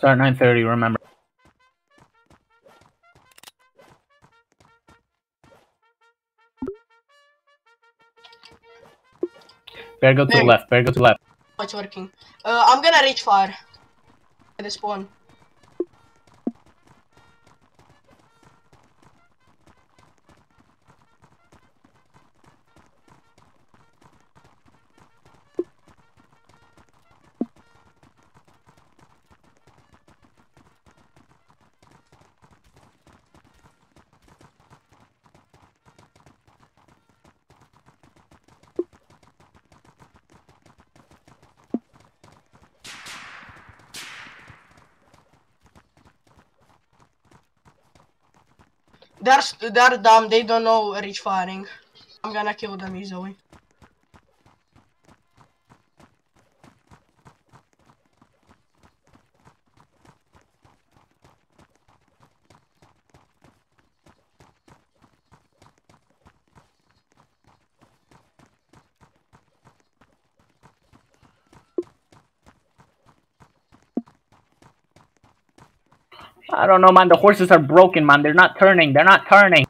Start 9.30, remember. Better go to the left, better go to the left. Oh, it's working. Uh, I'm gonna reach far. At the spawn. They're they're dumb. They don't know reach firing. I'm gonna kill them easily. I don't know, man. The horses are broken, man. They're not turning. They're not turning.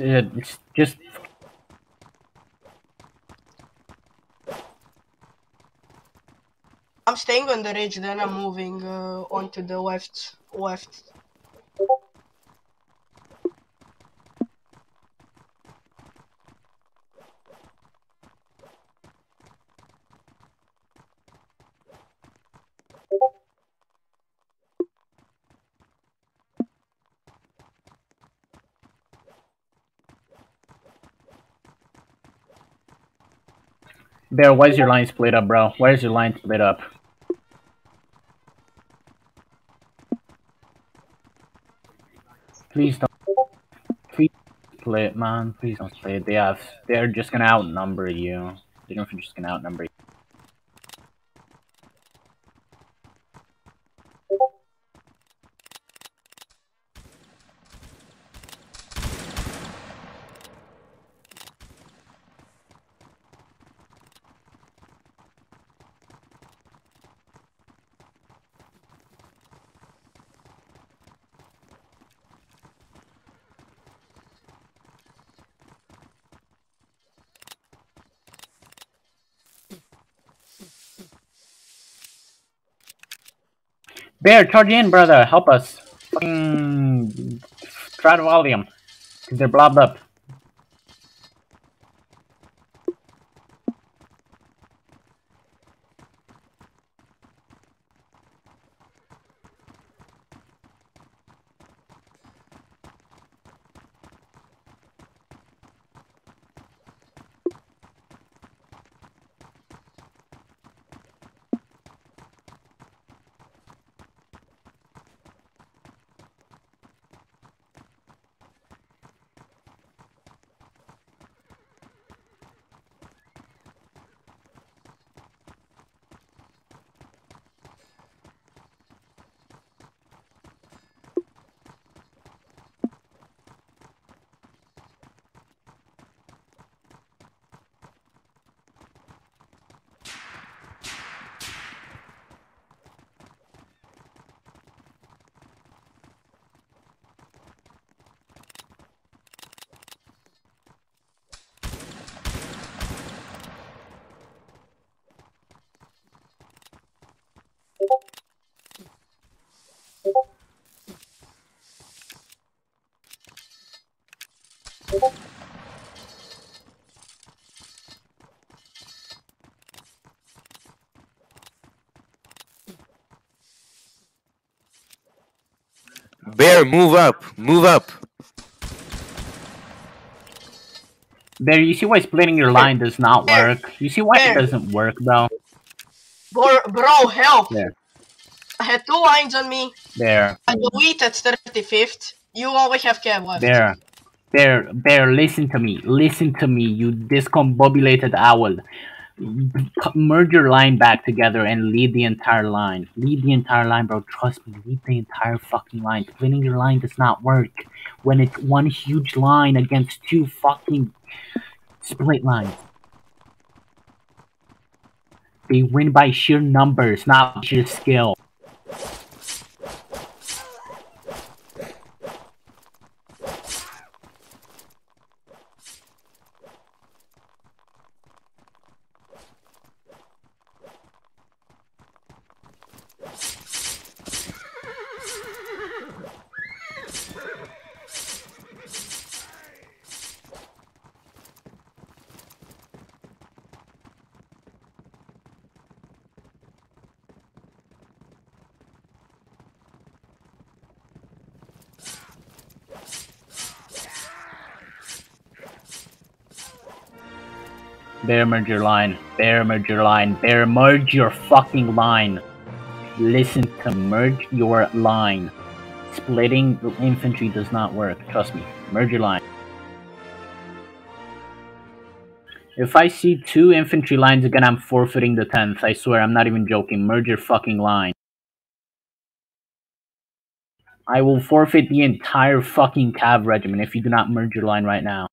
Uh, just I'm staying on the ridge, then I'm moving uh, onto the left. Left. Bear, why is your line split up, bro? Why is your line split up? Please don't please split, man. Please don't split. They have they're just gonna outnumber you. They're just gonna outnumber you. Bear, charge in, brother. Help us. Fucking try to volume. Cause they're blobbed up. Bear, move up, move up. Bear, you see why splitting your line does not Bear. work? You see why it doesn't work, though? Bro, bro, help! There. I had two lines on me. There. I deleted 35th. You only have cab left. There. Bear, Bear, listen to me. Listen to me, you discombobulated owl. Merge your line back together and lead the entire line. Lead the entire line, bro. Trust me, lead the entire fucking line. Splitting your line does not work when it's one huge line against two fucking split lines. They win by sheer numbers, not sheer skill. Bear merge your line. Bear merge your line. Bear merge your fucking line. Listen to merge your line. Splitting the infantry does not work. Trust me. Merge your line. If I see two infantry lines again, I'm forfeiting the 10th. I swear, I'm not even joking. Merge your fucking line. I will forfeit the entire fucking cav regiment if you do not merge your line right now.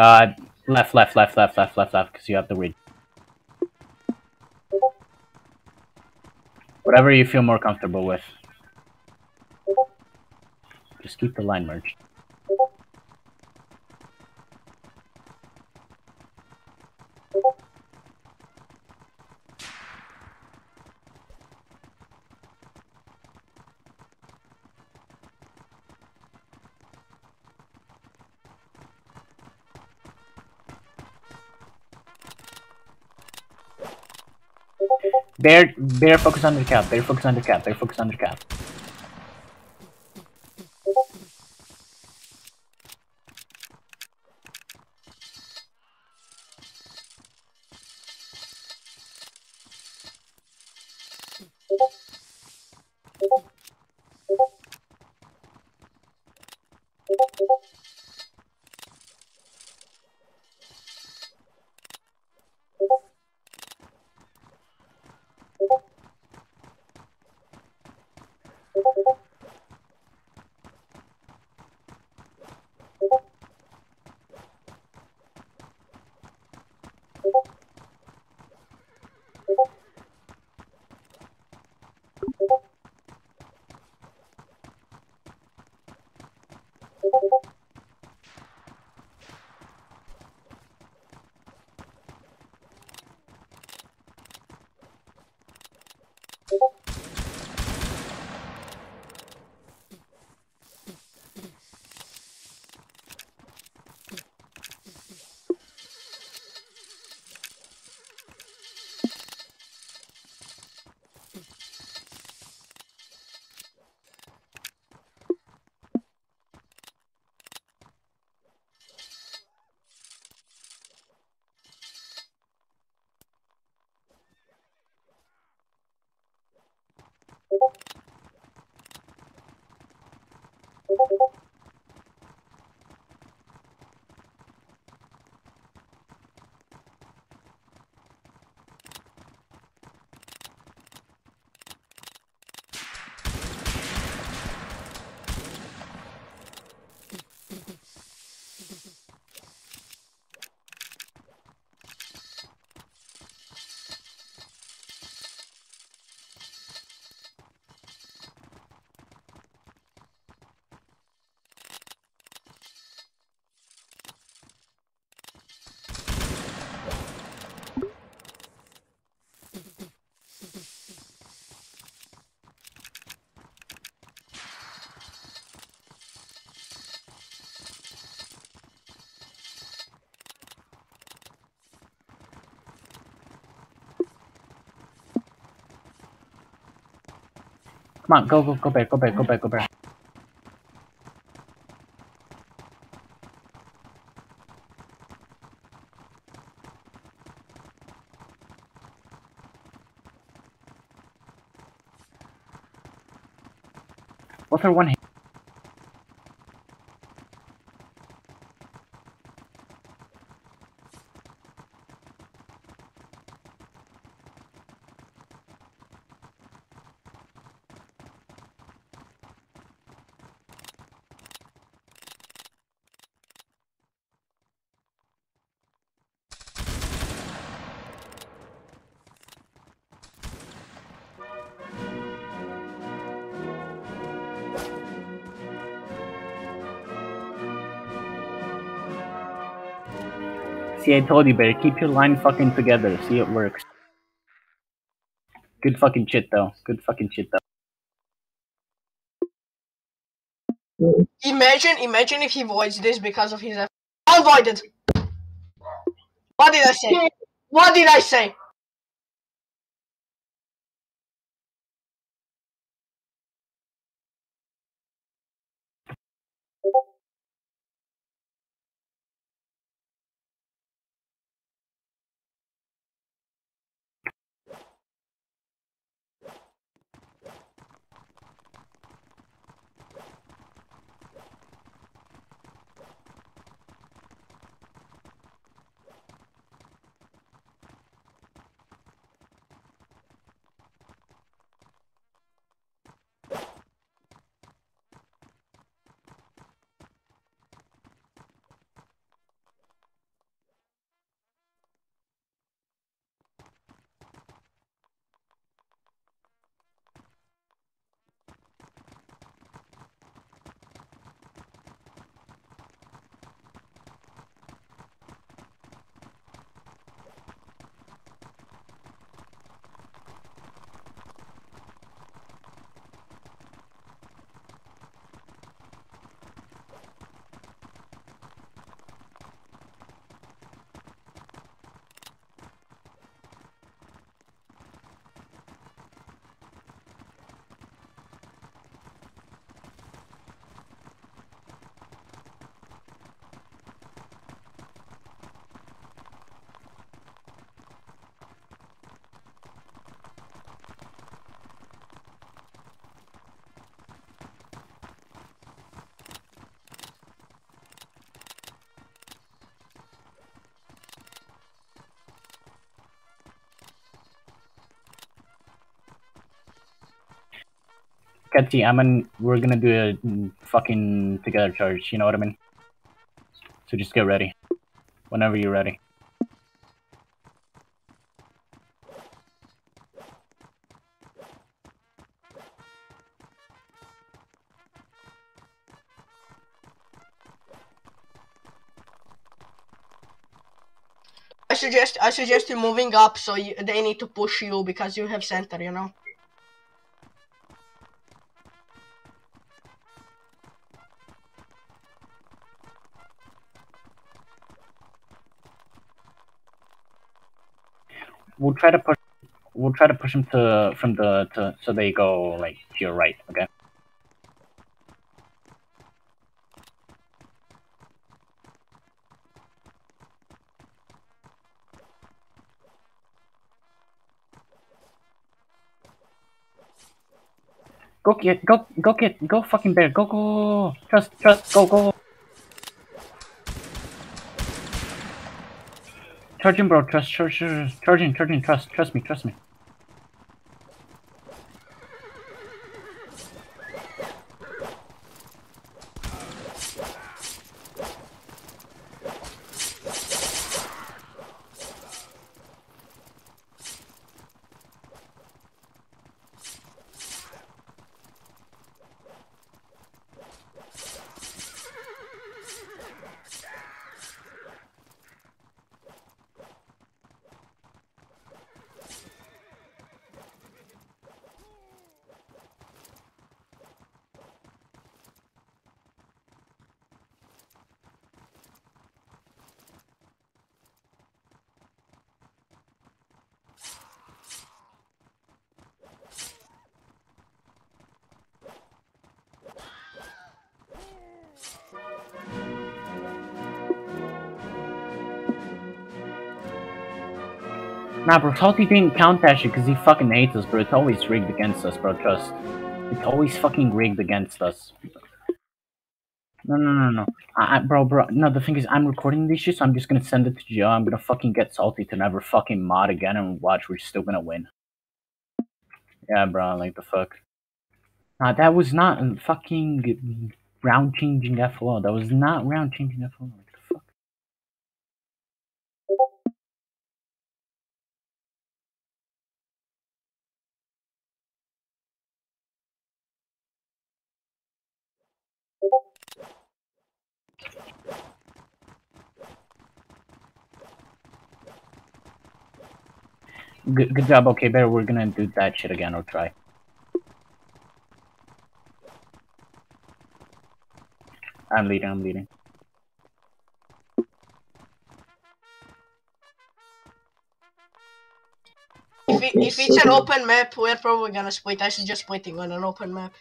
Uh, left, left, left, left, left, left, left, because you have the ridge. Whatever you feel more comfortable with. Just keep the line merged. Bear, bear, focus on the cap. Bear, focus on the cap. Bear, focus on the cap. you Come on, go, go, go back, go back, go back, go back. What's her one hit? See, I told you, better keep your line fucking together. See, it works. Good fucking shit, though. Good fucking shit, though. Imagine, imagine if he voids this because of his. F- Unvoided. What did I say? What did I say? Ketty, I'm in, we're gonna do a fucking together charge, you know what I mean? So just get ready. Whenever you're ready. I suggest I suggest you moving up so you, they need to push you because you have center, you know. We'll try to push we'll try to push them to from the to so they go like to your right, okay? Go get, go, go get, go fucking bear, go, go, trust, trust, go, go. Charging, bro, trust, charge, charging, charging, trust, trust me, trust me. Nah, bro, Salty didn't count that shit because he fucking hates us, bro. It's always rigged against us, bro. Trust. It's always fucking rigged against us. No, no, no, no. I, I, bro, bro. No, the thing is, I'm recording this shit, so I'm just gonna send it to Joe. I'm gonna fucking get Salty to never fucking mod again and watch. We're still gonna win. Yeah, bro. Like the fuck. Nah, that was not fucking round changing FLO. That was not round changing FLO. Good, job. Okay, better. We're gonna do that shit again or try. I'm leading. I'm leading. If, if it's an open map, we're probably gonna split. I suggest splitting on an open map.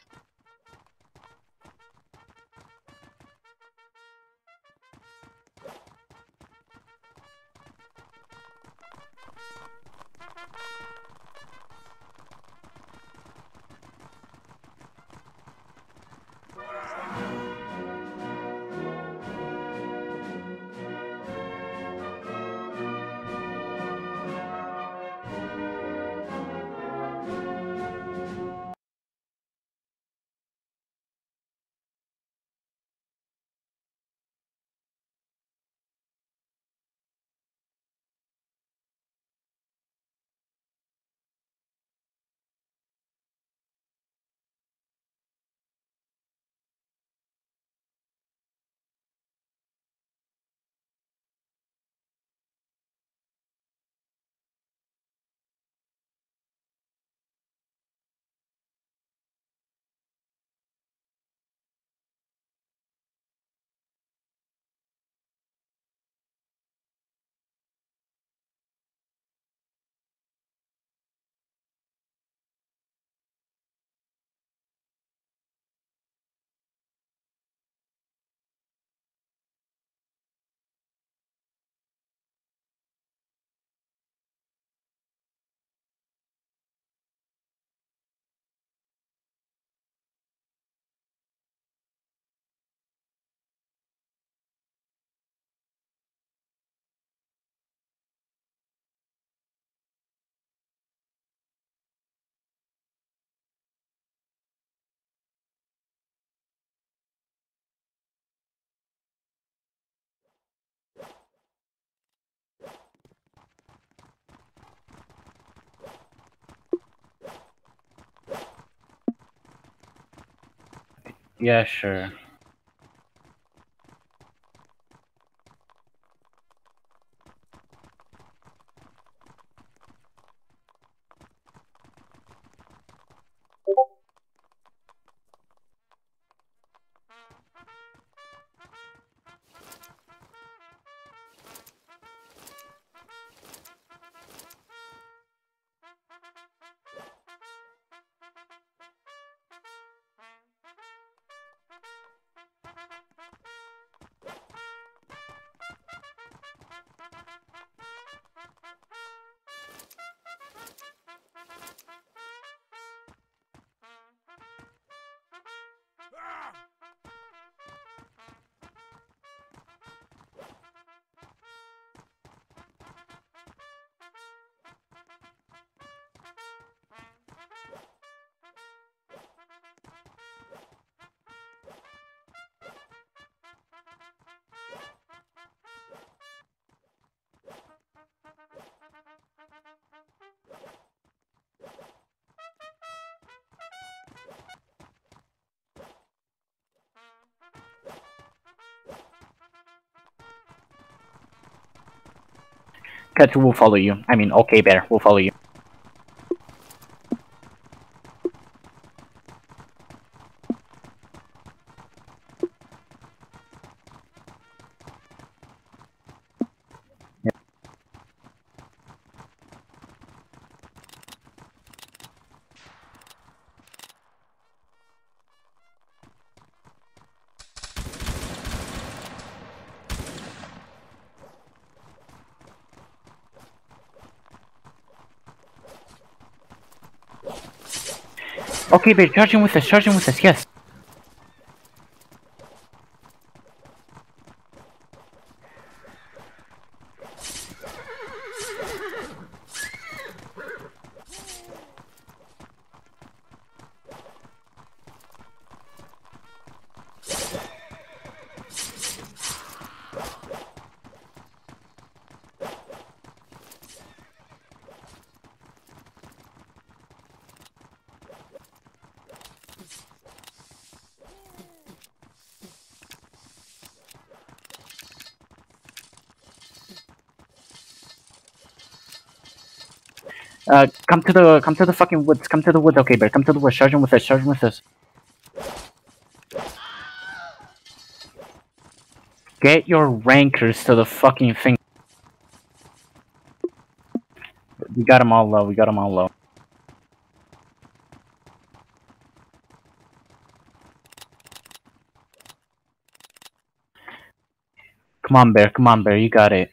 Yeah, sure. Will follow you. I mean, okay, bear will follow you. Okay, bear, charging with us, charging with us, yes. Uh, come to the, come to the fucking woods, come to the woods, okay, bear, come to the woods, charging with us, charging with this. Get your rankers to the fucking thing. We got them all low, we got them all low. Come on, Bear, come on, Bear, you got it.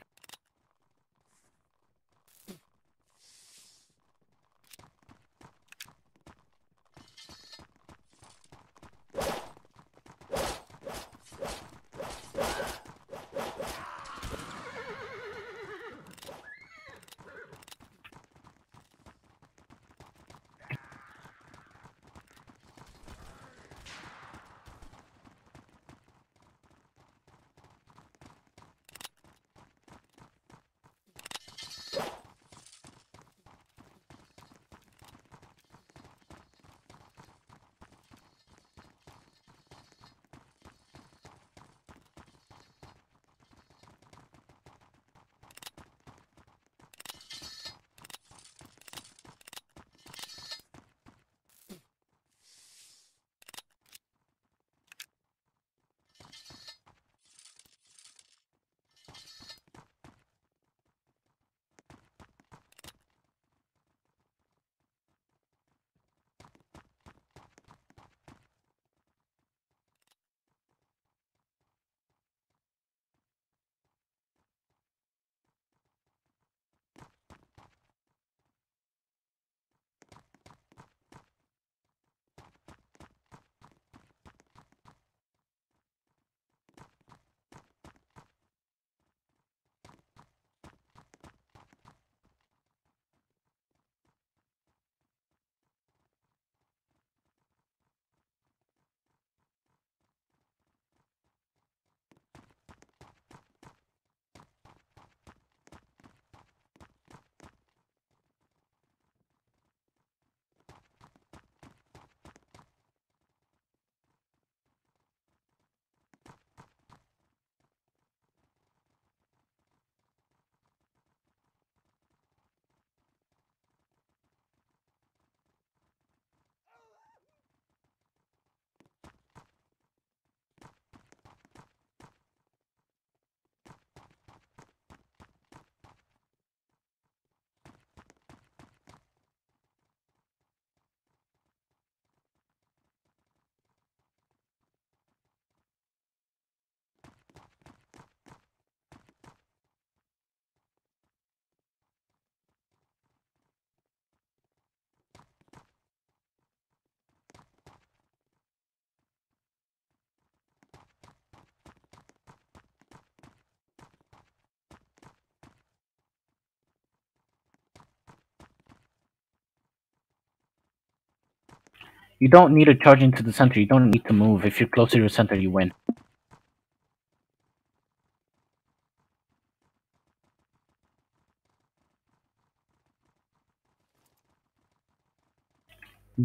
You don't need to charge into the center. You don't need to move. If you're closer to the center, you win.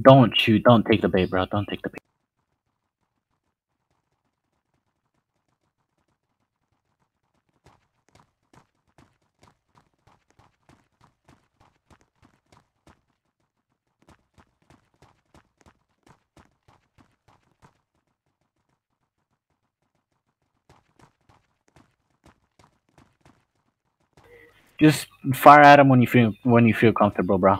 Don't shoot. Don't take the bait, bro. Don't take the bait. Just fire at him when you feel when you feel comfortable, bro.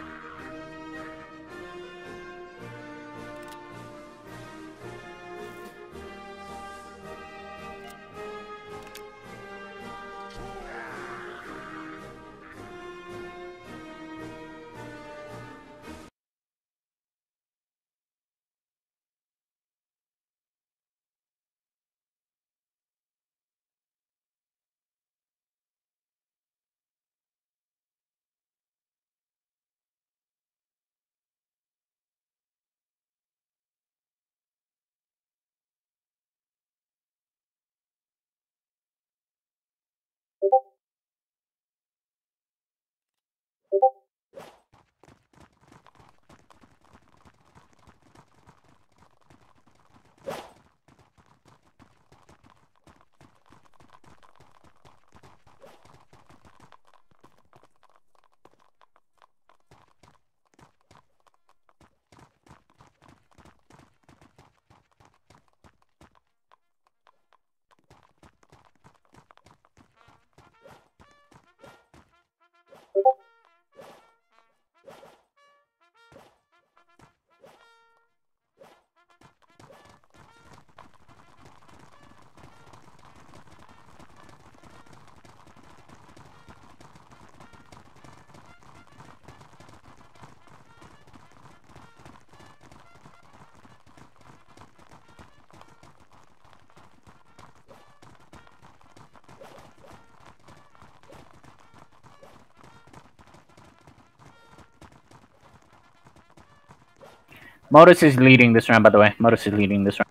Modus is leading this round, by the way. Modus is leading this round.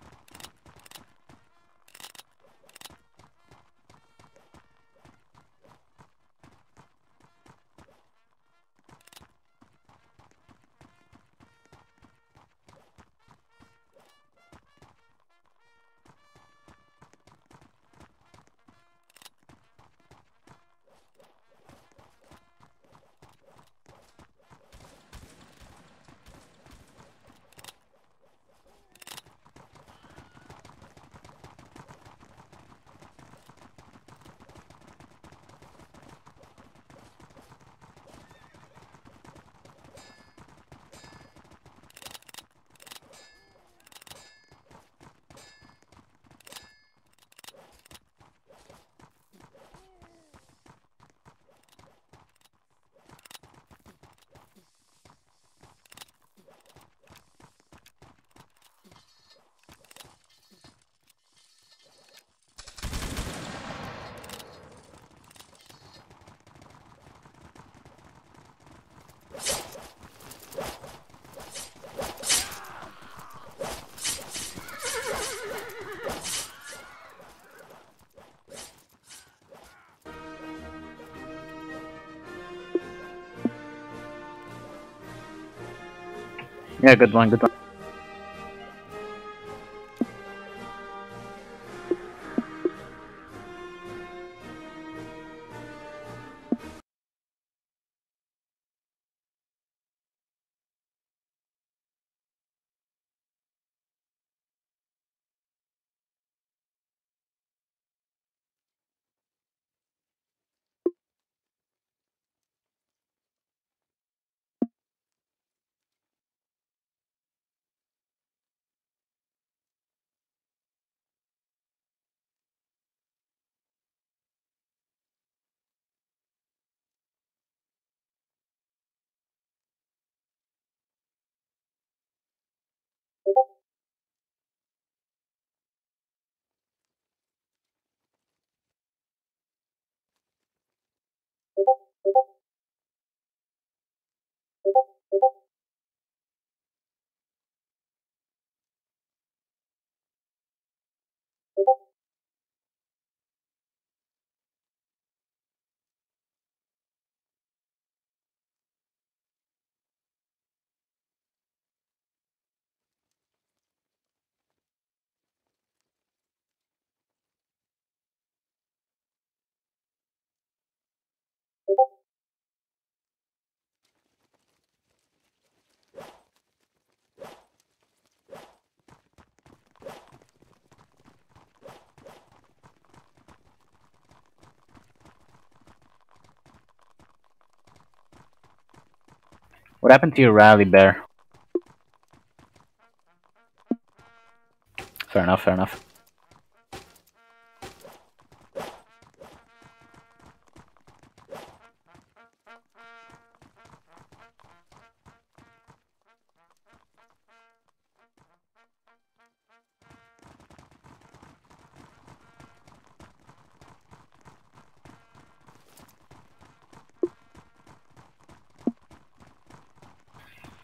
Yeah, good one, good one. What happened to your rally, Bear? Fair enough, fair enough.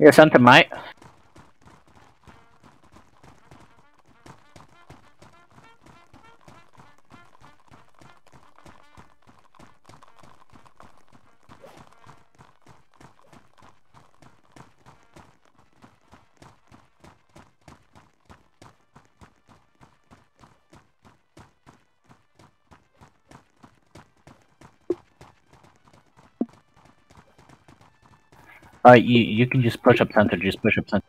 Yeah, Santa mate. Alright, you, you can just push up center, just push up center.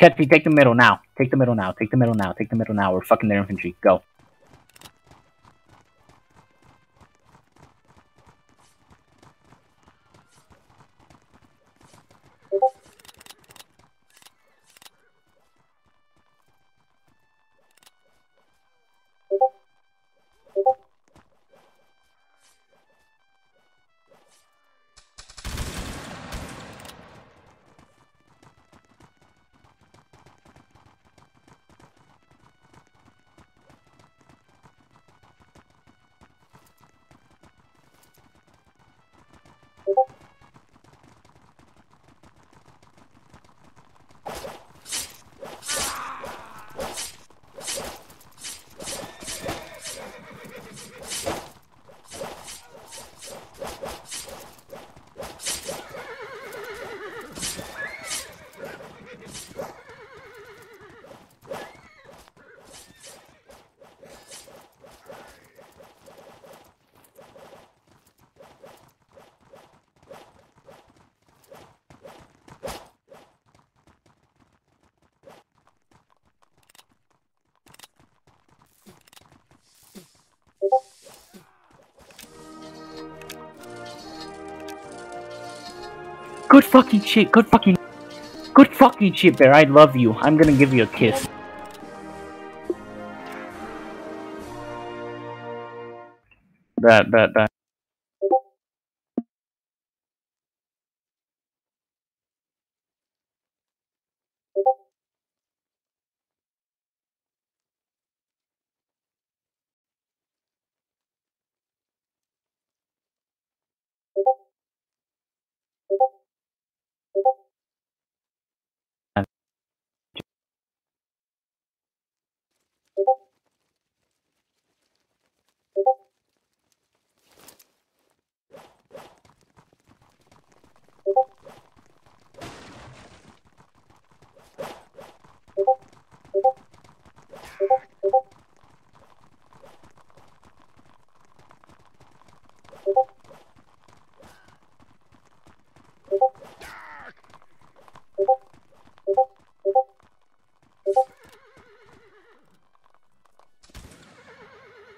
Ketfi, take the middle now. Take the middle now. Take the middle now. Take the middle now. We're fucking their infantry. Go. Good fucking shit. Good fucking. Good fucking shit, Bear. I love you. I'm gonna give you a kiss. Bet, bet, bet.